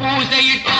பூசையிட்டோம்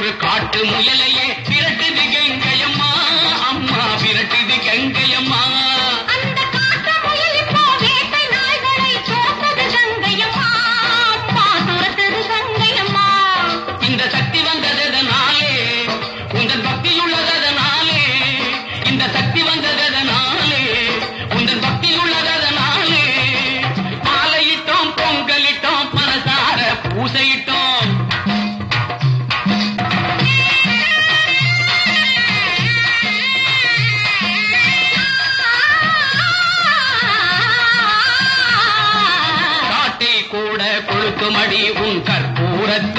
ஒரு காட்டு முயலையே. கொழுக்குமடி உன் கற்பூரத்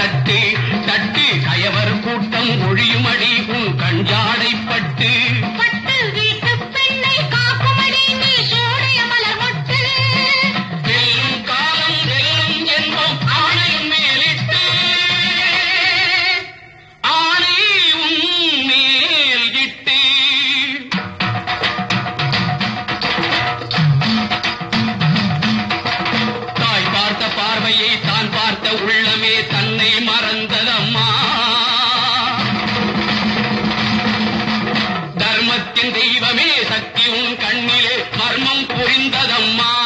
சேர்ந்ததம்மா